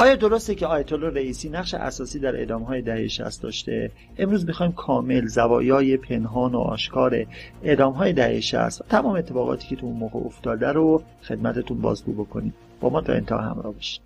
آیا درسته که آیت الله رئیسی نقش اساسی در اعدام های دهه 60 داشته؟ امروز می‌خوایم کامل زوایای پنهان و آشکار اعدام های دهه 60 و تمام اتفاقاتی که تو اون موقع افتاده رو خدمتتون بازگو بکنیم. با ما تا انتها همراه باشید.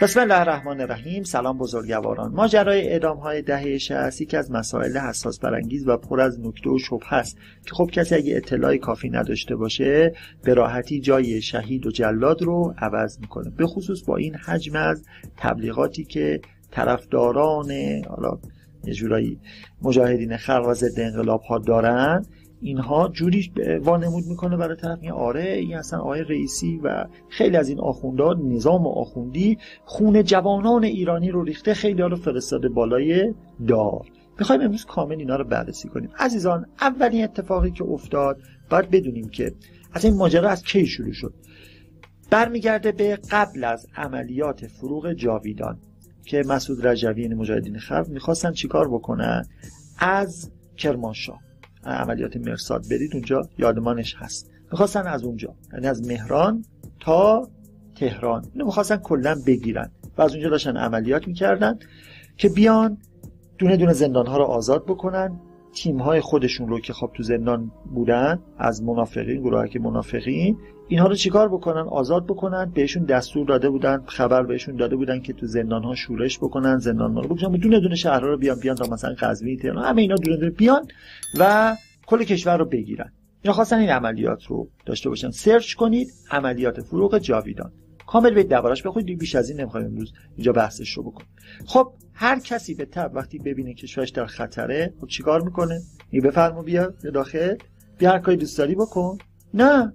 بسم الله الرحمن الرحیم سلام بزرگواران. ماجرای اعدام های دهه 60 یکی از مسائل حساس برانگیز و پر از نکته و شبهه است که خب کسی اگه اطلاعی کافی نداشته باشه به راحتی جای شهید و جلاد رو عوض می‌کنه. به خصوص با این حجم از تبلیغاتی که طرفداران حالا یه جورایی مجاهدین خلق و ضد انقلاب ها دارن اینها جوری وانمود می‌کنه برای طرف. میگه آره این اصلا آقای رئیسی و خیلی از این آخوندا نظام آخوندی خون جوانان ایرانی رو ریخته خیلی ها رو فرستاده بالای دار. می‌خوایم امروز کامل اینا رو بررسی کنیم. عزیزان اولین اتفاقی که افتاد باید بدونیم که از این ماجرا از کی شروع شد؟ برمیگرده به قبل از عملیات فروغ جاویدان که مسعود رجوی یعنی مجاهدین خلق می‌خواستن چیکار بکنن؟ از کرمانشاه. عملیات مرساد برید اونجا یادمانش هست. می‌خواستن از اونجا یعنی از مهران تا تهران. اینو می‌خواستن کلا بگیرن و از اونجا داشتن عملیات می‌کردن که بیان دونه دونه زندان ها رو آزاد بکنن. تیم های خودشون رو که خب تو زندان بودن از منافقین که منافقین اینها رو چیکار بکنن؟ آزاد بکنن بهشون دستور داده بودن خبر بهشون داده بودن که تو زندان ها شورش بکنن زندان رو بکنن دونه دونه شهرها رو بیان بیان تا مثلا قزوین تهران همه اینا دونه دونه بیان و کل کشور رو بگیرن. اینا خواستن این عملیات رو داشته باشن. سرچ کنید عملیات فروغ جاویدان. کامل به دربارش بخونید. بیش از این نمی‌خوایم امروز اینجا بحثش رو بکن خب هر کسی به تب وقتی ببینه کشورش در خطره خب چیکار می‌کنه؟ می بفرمو بیا داخل. بیا هر کاری دوست داری بکن. نه.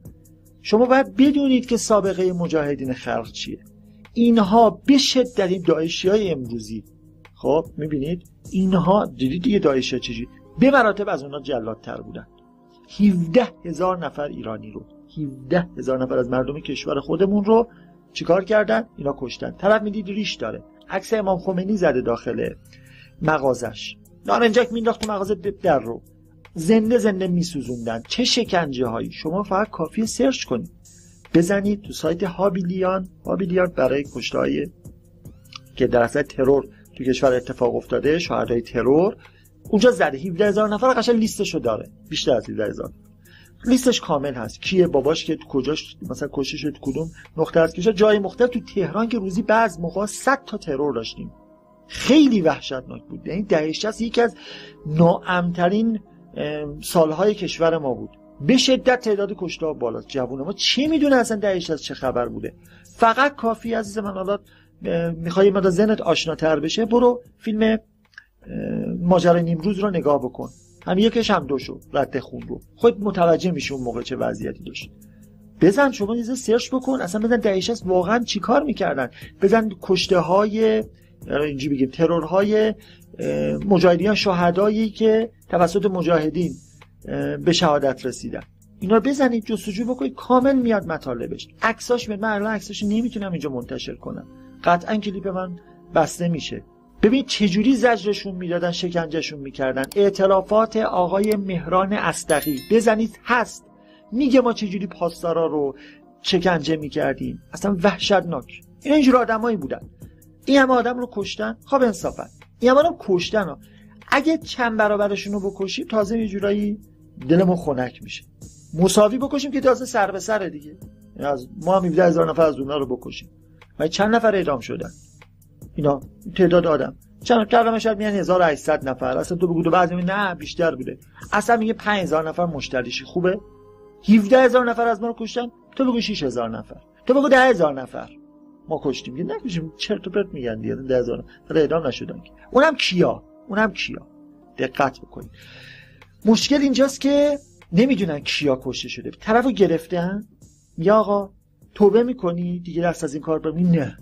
شما باید بدونید که سابقه مجاهدین خلق چیه. اینها به شدت این داعشی های امروزی. خب می‌بینید؟ اینها دیدید دیگه داعشی چیزی به مراتب از اونا جلادتر بودن. 17 هزار نفر ایرانی رو 17 هزار نفر از مردم کشور خودمون رو چیکار کردن؟ اینا کشتن. طرف می‌دید ریش داره. عکس امام خمینی زده داخل مغازش. نارنجک مینداخت تو مغازه در رو. زنده زنده میسوزوندن. چه شکنجه هایی شما فقط کافی سرچ کنید. بزنید تو سایت هابیلیان. هابیلیان برای کشته که در اصل ترور تو کشور اتفاق افتاده شهدای ترور. اونجا زده. 17 هزار نفر قشنگ لیستشو داره. بیشتر از 17 هزار. لیستش کامل هست. کیه؟ باباش که کجاش مثلا کشته شد کدوم؟ نقطه از کشور جای مختلف تو تهران که روزی بعض موقع 100 تا ترور داشتیم. خیلی وحشتناک بود. یعنی دهه 60 یکی از ناامترین سالهای کشور ما بود. به شدت تعداد کشته بالا جوون ما چه می‌دونه اصلا 60 چه خبر بوده؟ فقط کافی عزیز من حالا می‌خوای مدار ذهنت آشناتر بشه برو فیلم ماجرای نیمروز رو نگاه بکن. هم یکش هم دوشو رد خون رو خود متوجه میشه اون موقع چه وضعیتی داشت. بزن شما یه سرچ بکن اصلا بزن است واقعا چیکار می‌کردن؟ بزن کشته های اینجی بگیم ترورهای مجاهدین شهدایی که توسط مجاهدین به شهادت رسیدن. اینا بزنید جستجو بکنید کامل میاد مطالبش. عکساش من الان عکساش نمی‌تونم اینجا منتشر کنم. قطعا کلیپ من بسته میشه. ببین چجوری زجرشون می‌دادن شکنجهشون می‌کردن. اعترافات آقای مهران استقی بزنید هست. میگه ما چجوری پاسدارا رو شکنجه می‌کردیم. اصلا وحشتناک. این اینجور آدمایی بودن. این همه آدم رو کشتن. خب انصافا. این همه رو کشتن. اگه چند برابرشون رو بکشیم تازه یه جورایی دلمون خنک میشه. مساوی بکشیم که تازه سر به سر دیگه. از ما هم هزار نفر از اونها رو بکشیم. و چند نفر اعدام شدن. اینا تعداد آدم. چند کلمه شاید میان 1800 نفر. اصلا تو بگو تو بعضی نه بیشتر بوده. اصلا میگه 5000 نفر مشتریشی خوبه؟ 17000 نفر از ما رو کشتن. تو بگو 6000 نفر. تو بگو 10000 نفر. ما کشتیم. یه نکشیم. چرت و پرت میگن دیگه. 10000 نفر. اعدام نشدن اونم کیا؟ اونم کیا؟ دقت بکنید. مشکل اینجاست که نمی‌دونن کیا کشته شده. طرفو گرفتن. یا آقا توبه می‌کنی؟ دیگه دست از این کار برمی نه.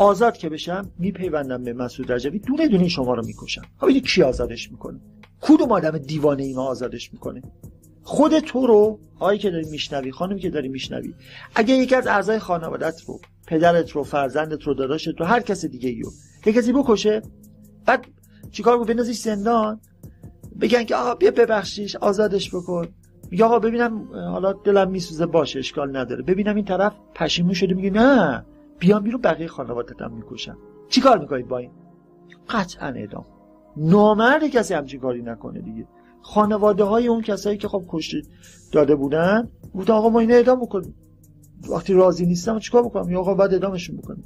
آزاد که بشم میپیوندم به مسعود رجبی. دونه دونه شما رو می‌کشم. حالا کی آزادش می‌کنه؟ کدوم آدم دیوانه اینا آزادش می‌کنه؟ خود تو رو آیی که داری میشنوی خانمی که داری میشنوی. اگه یکی از اعضای خانوادت رو پدرت رو فرزندت رو داداشت رو هر کس دیگه یو یه کسی بکشه بعد چیکار بود بنازیش زندان. بگن که آقا بیا ببخشیش آزادش بکن. میگه آقا ببینم حالا دلم میسوزه باشه اشکال نداره. ببینم این طرف پشیمون شده میگه نه. بیان بیرون بقیه خانوادت هم می‌کشن. چی کار می‌کنید با این؟ قطعا اعدام. نامرد کسی همچین کاری نکنه دیگه. خانواده های اون کسایی که خب کشته داده بودن گفت آقا ما اینو اعدام بکنیم. وقتی راضی نیستم چیکار بکنم یا آقا بعد اعدامشون بکنیم.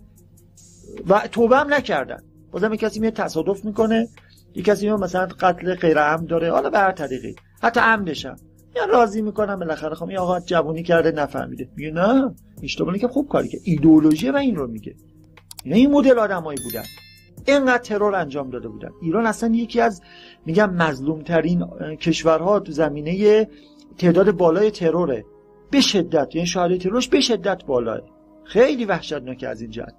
و توبه هم نکردن. بازم کسی میاد تصادف می‌کنه یه کسی میاد مثلا قتل غیر عمد داره. حالا به هر طریقی. حتی عمدش هم یا راضی می‌کنم بالاخره خب این آقا جوونی کرده نفهمیده. میگه نه اشتباهی که خوب کاری که ایدئولوژی و این رو میگه. یعنی این مدل آدمایی بودن. اینقدر ترور انجام داده بودن. ایران اصلا یکی از میگم مظلوم ترین کشورها تو زمینه تعداد بالای تروره. به شدت. یعنی شاهد ترورش به شدت بالاه خیلی وحشتناکه از این جهت.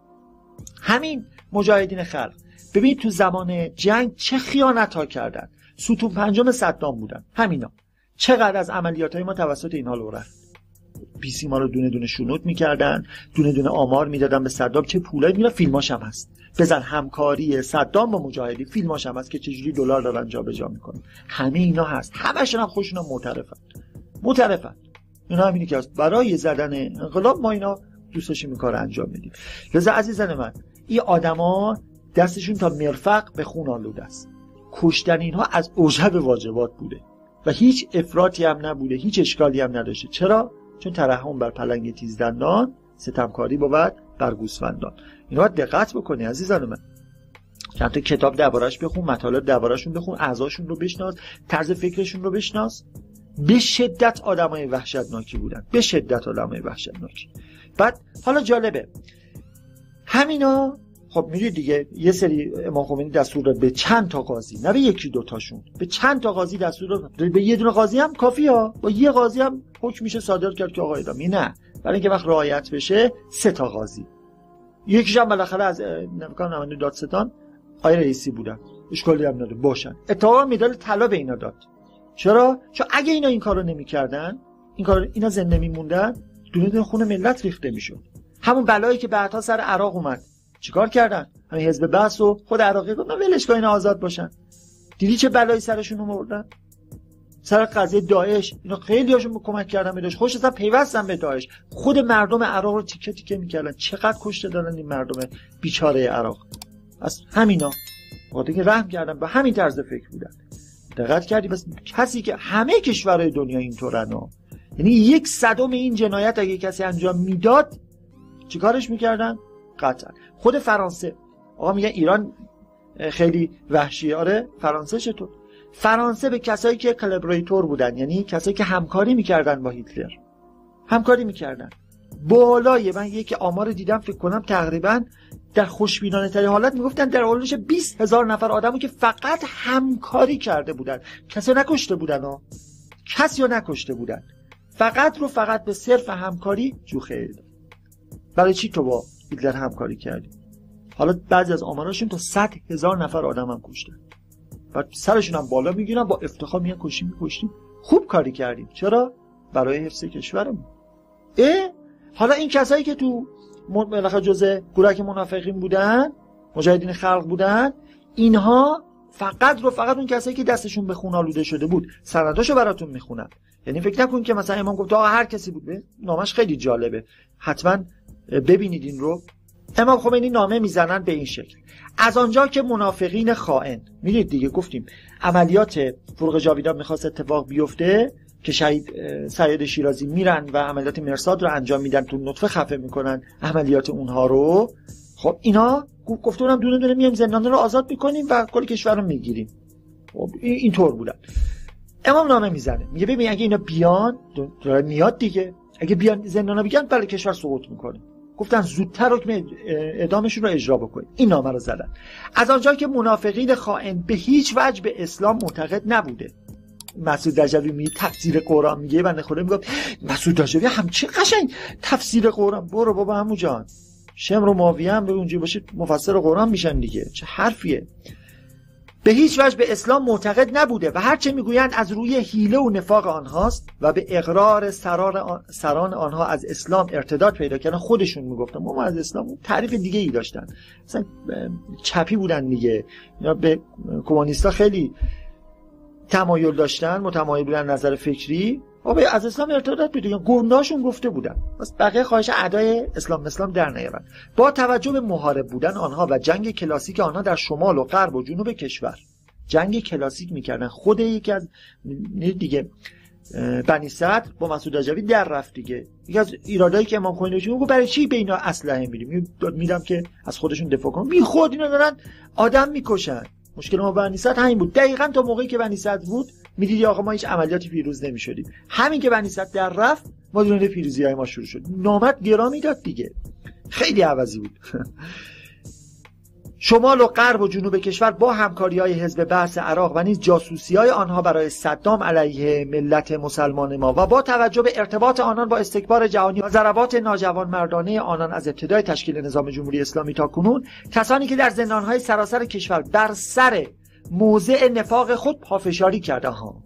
همین مجاهدین خلق. ببین تو زمان جنگ چه خیانت ها کردن. ستون پنجم صدام بودن. همینا. چقدر از عملیات های ما توسط اینها لو رفت بیسی ما رو دونه دونه شنود می‌کردن دونه دونه آمار می‌دادن به صدام چه پولایی میره فیلماش هم هست. بزن همکاری صدام با مجاهدی فیلماش هم هست که چجوری دلار دارن جابجا می‌کنن. همه اینا هست. همشون هم خوشون هم معترفن. معترفن. اینا همینی که هست برای زدن انقلاب ما اینا دوست داشتیم کار انجام بدیم لذا عزیزان من این آدما دستشون تا مرفق به خون آلوده است. کشتن اینها از اوجب واجبات بوده. و هیچ افراطی هم نبوده هیچ اشکالی هم نداشته. چرا؟ چون ترحم بر پلنگ تیزدندان ستمکاری بود بر گوسفندان. اینو باید دقت بکنی عزیزان من. چند تا کتاب دربارش بخون مطالب دربارشون بخون اعضاشون رو بشناس طرز فکرشون رو بشناس. به شدت آدمای وحشتناکی بودن. به شدت آدمای وحشتناکی. بعد حالا جالبه. همینا خب می‌دونید دیگه یه سری امام خمینی دستور داد به چند تا قاضی نه به یکی دوتاشون به چند تا قاضی دستور داد. به یه دونه قاضی هم کافی ها با یه قاضی هم حکم میشه صادر کرد که آقا ادامی. نه. برای اینکه وقت رعایت بشه سه تا قاضی. یکیش هم بالاخره از نمی‌کنم نماینده دادستان آقای رئیسی بودن. اشکالی هم نداره. باشن. اتفاقا مدال طلا به اینا داد. چرا؟ چون اگه اینا این کارو نمی‌کردن این کار اینا زنده میموندن دونه دونه خون ملت ریخته می‌شد. همون بلایی که بعدها سر عراق اومد. چیکار کردن؟ همین حزب بحث و خود عراقی گفتن ولش کن آزاد باشن. دیدی چه بلایی سرشون آوردن سر قضیه داعش. اینا خیلی هاشون کمک کردن بهش خوش اصلا پیوستن به داعش. خود مردم عراق رو تیکه تیکه می‌کردن. چقدر کشته دارن این مردم بیچاره عراق. از همینا. وقتی که رحم کردن. به همین طرز فکر بودن. دقت کردی؟ بس کسی که همه کشورهای دنیا اینطورن یعنی یک صدم این جنایت اگه کسی انجام می‌داد چیکارش می‌کردن؟ قطعا. خود فرانسه. آقا میگن ایران خیلی وحشیه. آره فرانسه چطور؟ فرانسه به کسایی که کلبریتور بودن یعنی کسایی که همکاری می‌کردن با هیتلر. همکاری می‌کردن. بالای من یکی آمار دیدم فکر کنم تقریبا در خوشبینانه ترین حالت می‌گفتن در حالش 20 هزار نفر آدمو که فقط همکاری کرده بودن. کسی نکشته بودن ها کسی رو نکشته بودن. فقط رو فقط به صرف همکاری جو خیلی برای چی تو با هیتلر همکاری کردی حالا بعضی از آماراشون تا 100 هزار نفر آدم هم کشتن. بعد سرشون هم بالا می‌گیرن با افتخار میان کشیم میکشتیم. خوب کاری کردیم. چرا؟ برای حفظ کشورمون. اه؟ حالا این کسایی که تو بالاخره جزء گروه منافقین بودن مجاهدین خلق بودن اینها فقط رو فقط اون کسایی که دستشون به خون آلوده شده بود سنداشو براتون می‌خونن یعنی فکر نکن که مثلا امام گفت آقا هر کسی بود. نامش خیلی جالبه. حتما ببینید این رو. امام خمینی نامه می‌زنن به این شکل. از آنجا که منافقین خائن. می‌دید دیگه گفتیم عملیات فروغ جاویدان می‌خواست اتفاق بیفته که شهید سید شیرازی میرن و عملیات مرساد رو انجام میدن تو نطفه خفه می‌کنن. عملیات اونها رو. خب اینا گفتونم دونه دونه میایم زندان رو آزاد می‌کنیم و کل کشور رو می‌گیریم. خب اینطور بودن. امام نامه می‌زنه. میگه ببین اگه اینا بیان میاد دیگه. اگه بیان زندان بیان بله کشور سقوط می‌کنه. گفتن زودتر حکم اعدامشون رو اجرا بکنید. این نامه رو زدن. از آنجا که منافقین خائن به هیچ وجه به اسلام معتقد نبوده. مسعود رجوی می تفسیر قرآن میگه بنده خدا میگه مسعود رجوی همچی قشنگ تفسیر قرآن. برو بابا همو جان. شمر و ماویه هم به اونجا باشه مفسر قرآن میشن دیگه. چه حرفیه. به هیچ وجه به اسلام معتقد نبوده و هرچه می‌گویند از روی حیله و نفاق آنهاست و به اقرار سرار سران آنها از اسلام ارتداد پیدا کردن خودشون می‌گفتن ما از اسلام تعریف دیگه ای داشتن مثلا چپی بودن دیگه. یا به کمونیستا خیلی تمایل داشتن متمایل بودن نظر فکری. بابا از اسلام ارتداد بدون گنداشون گفته بودن. بس بقیه خواهش ادای اسلام اسلام در نیارن با توجه به محارب بودن آنها و جنگ کلاسیک آنها در شمال و غرب و جنوب کشور. جنگ کلاسیک می‌کردن. خود یکی از دیگه بنی صدر با مسعود رجوی در رفت دیگه. یکی از ایرادایی که امام خمینی میگه برای چی به اینا اسلحه میدیم؟ میدم که از خودشون دفاع کنن. بی خود اینا دارن آدم می‌کشن. مشکل ما بنی صدر همین بود. دقیقا تا موقعی که بنی صدر بود می‌دیدی آقا ما هیچ عملیاتی پیروز نمی‌شدیم. همین که بنی در رفت ما دونه پیروزی های ما شروع شد. نامت گرا می‌داد دیگه. خیلی عوضی بود. شمال و غرب و جنوب کشور با همکاری های حزب بحث عراق و نیز جاسوسی های آنها برای صدام علیه ملت مسلمان ما و با توجه به ارتباط آنان با استکبار جهانی و ضربات ناجوان مردانه آنان از ابتدای تشکیل نظام جمهوری اسلامی تا کنون کسانی که در زندانهای سراسر کشور بر سر موضع نفاق خود پافشاری کرده ها.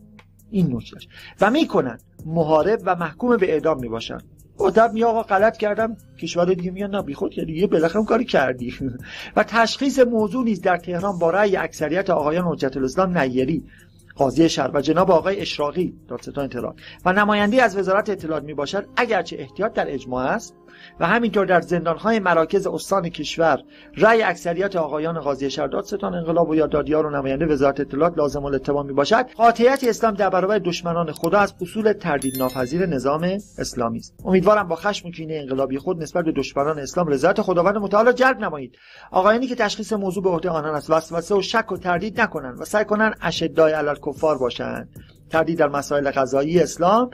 این نکته و می‌کنن محارب و محکوم به اعدام می‌باشن آدم می آقا غلط کردم. کشور دیگه میگن نه بیخود کردی یه بالاخره کاری کردی. و تشخیص موضوع نیز در تهران با رأی اکثریت آقایان حجت الاسلام نیری قاضی شهر و جناب آقای اشراقی دادستان اطلاعات و نماینده از وزارت اطلاعات می باشد اگرچه احتیاط در اجماع است و همینطور در زندانهای مراکز استان کشور رأی اکثریت آقایان قاضی شهر دادستان انقلاب و یا دادیار و نماینده وزارت اطلاعات لازم الاتباع می باشد قاطعیت اسلام در برابر دشمنان خدا از اصول تردید ناپذیر نظام اسلامی است. امیدوارم با خشم و کینه انقلابی خود نسبت به دشمنان اسلام رضایت خداوند متعال جلب نمایید. آقایانی که تشخیص موضوع به عهده آنان است وسوسه و شک و تردید نکنند و سعی کنند اشدای علی الکفار باشند تردید در مسائل قضایی اسلام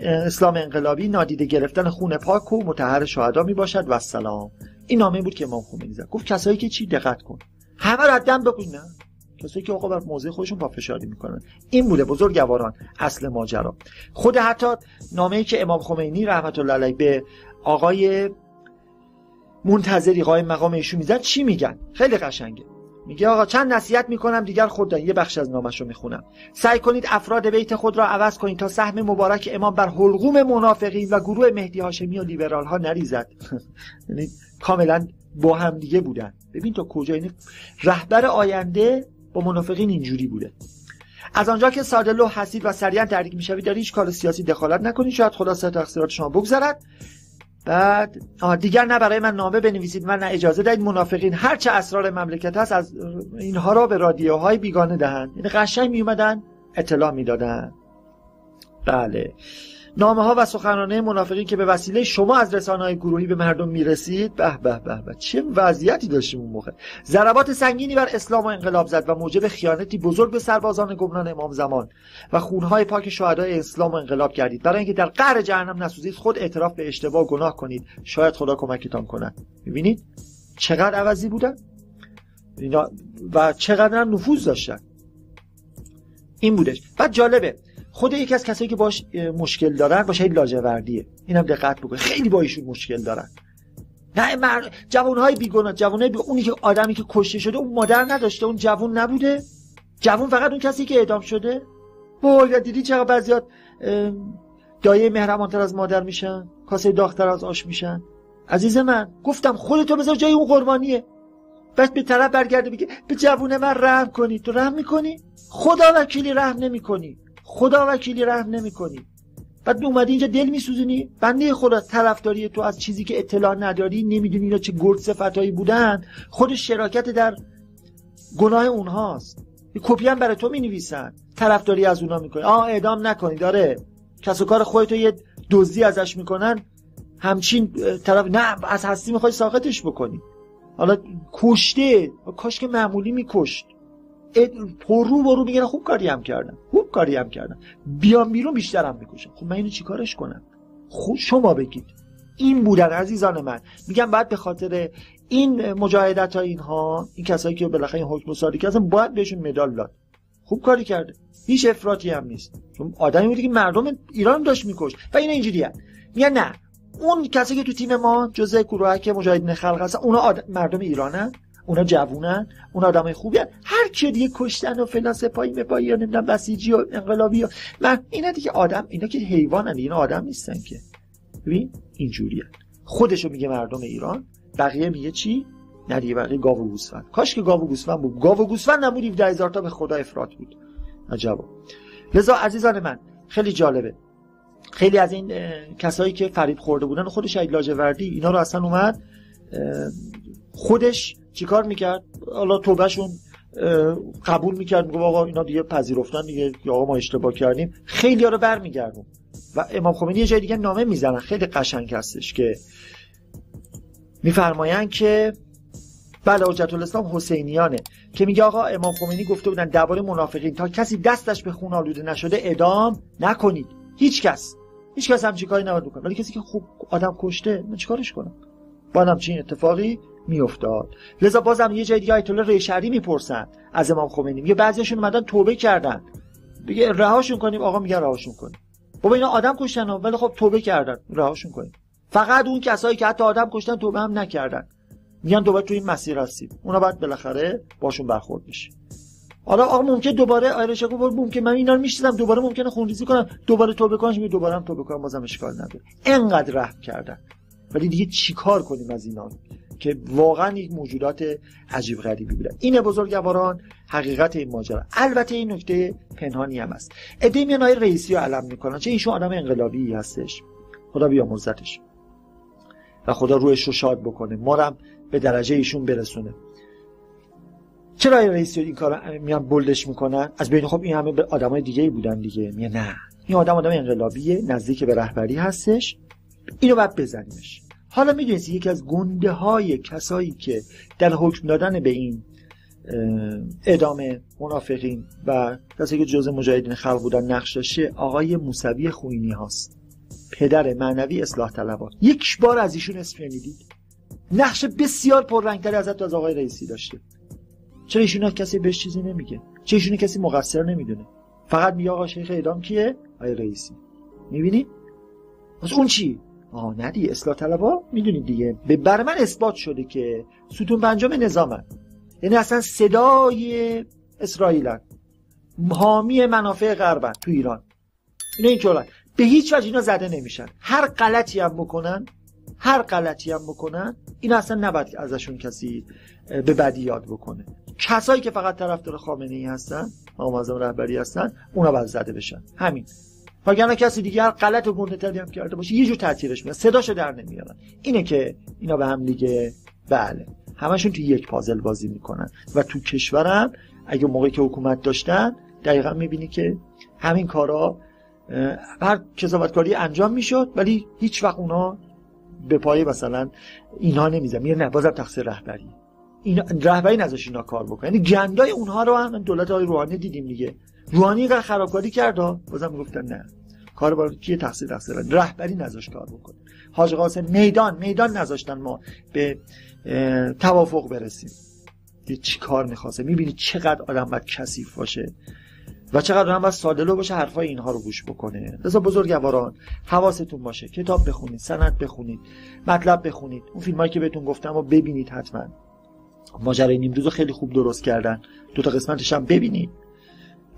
اسلام انقلابی نادیده گرفتن خون پاک و متحر شهدا می باشد. و سلام این نامه بود که امام خمینی زد. گفت کسایی که چی؟ دقت کن. همه را دم نه؟ کسایی که آقا بر موضع خودشون پافشاری می‌کنن. این بوده بزرگواران اصل ماجرا. خود حتی نامه‌ای که امام خمینی رحمت الله علیه به آقای منتظری قائم مقام ایشون می‌زد چی میگن؟ خیلی قشنگه. میگه آقا چند نصیحت می‌کنم دیگر خود یه بخش از نامش رو می‌خونم. سعی کنید افراد بیت خود را عوض کنید تا سهم مبارک امام بر حلقوم منافقین و گروه مهدی هاشمی و لیبرال ها نریزد. یعنی کاملا با هم دیگه بودن. ببین تا کجا یعنی رهبر آینده با منافقین اینجوری بوده. از آنجا که ساده لو هستید و سریعا تحریک می‌شوید در هیچ کار سیاسی دخالت نکنید. شاید خلاصه تقصیرات شما بگذرد. بعد دیگر نه برای من نامه بنویسید من نه اجازه دهید. منافقین هر چه اسرار مملکت هست از اینها را به رادیوهای بیگانه دهند. یعنی قشنگ می اومدن اطلاع می‌دادن. بله. نامه ها و سخنرانه منافقین که به وسیله شما از رسانه های گروهی به مردم می‌رسید. به به به به. چه وضعیتی داشتیم اون موقع؟ ضربات سنگینی بر اسلام و انقلاب زد و موجب خیانتی بزرگ به سربازان گمنان امام زمان و خونهای پاک شهدای اسلام و انقلاب کردید. برای اینکه در قعر جهنم نسوزید خود اعتراف به اشتباه و گناه کنید. شاید خدا کمکتان کند. می‌بینید؟ چقدر عوضی بودن؟ اینا و چقدر نفوذ داشتن؟ این بودش. بعد جالبه خود یکی از کسایی که باش مشکل دارن با شهید لاجوردیه. اینم دقت بکنید خیلی با ایشون مشکل دارن. نه مر... جوانهای بیگناه جوانهای بی... اونی که آدمی که کشته شده اون مادر نداشته اون جوون نبوده؟ جوون فقط اون کسی که اعدام شده؟ وای دیدی چقدر بعضیات دایه مهربانتر از مادر میشن؟ کاسه داختر از آش میشن؟ عزیز من گفتم خودتو بذار جای اون قربانیه. بس به طرف برگرده بگه به جوون من رحم کنی. تو رحم می‌کنی؟ خدا وکیلی رحم نمی‌کنی. خدا وکیلی رحم نمی کنی بعد اومدی اینجا دل میسوزونی. بنده خدا طرفداری تو از چیزی که اطلاع نداری نمی‌دونی اینا چه گرد صفتایی بودن. خودش شراکت در گناه اونهاست. یه کپی هم برای تو می نویسن طرفداری از اونا می‌کنی. آه اعدام نکنی داره کس و کار خودتو یه دزدی ازش می‌کنن. همچین طرف نه از هستی می‌خوای ساقطش بکنی. حالا کشته. کاش که معمولی میکشت. پر رو برو میگن خوب کاری هم کردم کاری هم کردم. بیام بیرون بیشترم می‌کشم. خب من اینو چیکارش کنم؟ خوب شما بگید. این بودن عزیزان من. میگم بعد به خاطر این مجاهدت ها اینها این کسایی که بالاخره این حکم صادر کردن باید بهشون مدال داد. خوب کاری کرده. هیچ افراطی هم نیست. چون آدمی بوده که مردم ایران داشت میکش و این اینجوریه میگن نه. اون کسی که تو تیم ما جزء گروه که مجاهدین خلق هستن اونا مردم ایرانن. اونا جوونن اونا آدمای خوبی هن. هر کی دیگه کشتن و فلان سپاهی مپاهی یا نمی‌دونم بسیجی و انقلابی و من اینا دیگه آدم اینا که حیوانن اینا آدم نیستن که. ببین اینجوریه خودشو میگه مردم ایران بقیه میگه چی؟ نه دیگه بقیه گاو و گوسفند. کاش که گاو و گوسفند بود. گاو و گوسفند نبود 17000 تا به خدا افراط بود. عجبا لذا عزیزان من خیلی جالبه. خیلی از این کسایی که فریب خورده بودن خود شهید لاجوردی اینا رو اصلا اومد خودش چیکار می‌کرد؟ حالا توبهشون قبول می‌کرد. میگه آقا اینا دیگه پذیرفتن دیگه یا آقا ما اشتباه کردیم. خیلی ها رو برمیگردون و امام خمینی یه جای دیگه نامه می‌زنن. خیلی قشنگ هستش که میفرمایند که بله حجت الاسلام حسینیانه. که میگه آقا امام خمینی گفته بودن درباره منافقین تا کسی دستش به خون آلوده نشده ادام نکنید. هیچ کس. هیچ کس هم کاری نباید بکنه. ولی کسی که خوب آدم کشته من چیکارش کنم؟ با همچین اتفاقی میافتاد. لذا بازم یه جای دیگه آیت الله ریشری می‌پرسن از امام خمینی. میگه بعضیشون اومدن توبه کردن. میگه رهاشون کنیم. آقا میگه رهاشون کنیم. بابا اینا آدم کشتن ولی خب توبه کردن. رهاشون کنیم. فقط اون کسایی که حتی آدم کشتن توبه هم نکردن. میگن دوباره تو این مسیر هستیم. اونا باید بالاخره باشون برخورد بشه. حالا آقا ممکن دوباره آیرش گفت ممکن من اینا رو می‌شناسم دوباره ممکنه خونریزی کنم دوباره توبه کنم دوباره هم توبه کنم. بازم اشکال نداره. انقدر رحم کردن. ولی دیگه چیکار کنیم از اینا؟ که واقعا یک موجودات عجیب غریبی بودن این بزرگواران حقیقت این ماجرا. البته این نکته پنهانی هم است ایده میان های رئیسی رو علم می‌کنن چه ایشون آدم انقلابی هستش. خدا بیامرزتش. و خدا روش رو شاد بکنه. ما به درجه ایشون برسونه. چرا این رئیسی این کار میان بلدش می‌کنن؟ از بین خب این همه آدمای دیگه بودن دیگه. نه. این آدم آدم انقلابیه نزدیک به رهبری هستش. اینو باید بزنیمش. حالا می‌دونید یکی از گنده های کسایی که در حکم دادن به این ادامه منافقین و کسی که جزء مجاهدین خلق بودن نقش داشته آقای موسوی خوینی هاست. پدر معنوی اصلاح طلبان. یک بار از ایشون اسم شنیدید. نقش بسیار پررنگتری ازت از آقای رئیسی داشته. چرا ایشون کسی بهش چیزی نمیگه؟ چه ایشون کسی مقصر نمی‌دونه؟ فقط میگه آقا شیخ اعدام کیه؟ آقای رئیسی. می‌بینی؟ از اون چی؟ آه نه دیگه اصلاح طلبا می‌دونید دیگه. به بر من اثبات شده که ستون پنجم نظامن. یعنی اصلا صدای اسرائیلن. حامی منافع غربن تو ایران. اینا اینطورن به هیچ وجه اینا زده نمیشن. هر غلطی هم بکنن هر غلطی هم بکنن این اصلا نباید ازشون کسی به بدی یاد بکنه. کسایی که فقط طرفدار خامنه ای هستن آمازم رهبری هستن اونا باید زده بشن. همین. وگرنه کسی دیگر غلط و گنده هم کرده باشه یه جور تعطیلش میاد. صداشو در نمیارن. اینه که اینا به هم دیگه بله. همشون تو یک پازل بازی می‌کنن. و تو کشورم اگه موقعی که حکومت داشتن دقیقا می‌بینی که همین کارا هر کسافتکاری انجام می‌شد ولی هیچ وقت اونا به پای مثلا اینها نمیزن میگه نه بازم تقصیر رهبری. این رهبری نذاش اینا کار بکنه یعنی گندای اونها رو هم دولت های روحانی دیدیم دیگه. روحانی خرابکاری کرد بازم می‌گفتن نه. کار بار کیه تقصیر تقصیر رهبری نذاش کار بکنه. حاج قاسم میدان میدان نذاشتن ما به توافق برسیم. یه چی کار می‌خواسته؟ می‌بینی چقدر آدم باید کثیف باشه و چقدر هم باید سادلو باشه حرفای اینها رو گوش بکنه. لذا بزرگواران حواستون باشه. کتاب بخونید سند بخونید مطلب بخونید. اون فیلمایی که بهتون گفتم رو ببینید حتما. ماجرای نیمروز رو خیلی خوب درست کردن. دو تا قسمتش هم ببینید.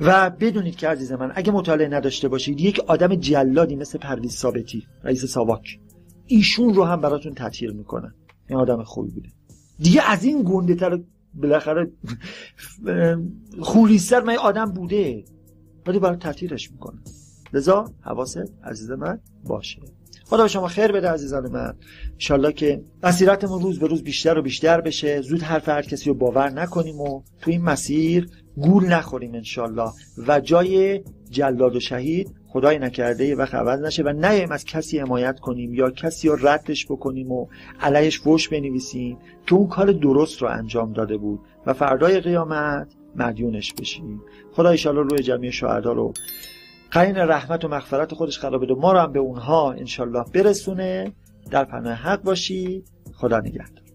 و بدونید که عزیز من اگه مطالعه نداشته باشید یک آدم جلادی مثل پرویز ثابتی رئیس ساواک ایشون رو هم براتون تطهیر می‌کنن این آدم خوبی بوده. دیگه از این گنده تر بالاخره خوریستر من آدم بوده. ولی برای تطهیرش می‌کنه. لذا حواست عزیز من باشه. خدا به شما خیر بده عزیزان من. انشالله که مسیرتمون روز به روز بیشتر و بیشتر بشه. زود حرف هر کسی رو باور نکنیم و تو این مسیر گول نخوریم انشالله و جای جلاد و شهید خدای نکرده و خبر نشه و نهیم از کسی حمایت کنیم یا کسی رو ردش بکنیم و علیش فوش بنویسیم که اون کار درست رو انجام داده بود و فردای قیامت مدیونش بشیم. خدا ایشالله روی جمعی شهدا رو قرین رحمت و مغفرت خودش قرار بده. ما رو هم به اونها انشالله برسونه. در پناه حق باشید. خدا نگهدار.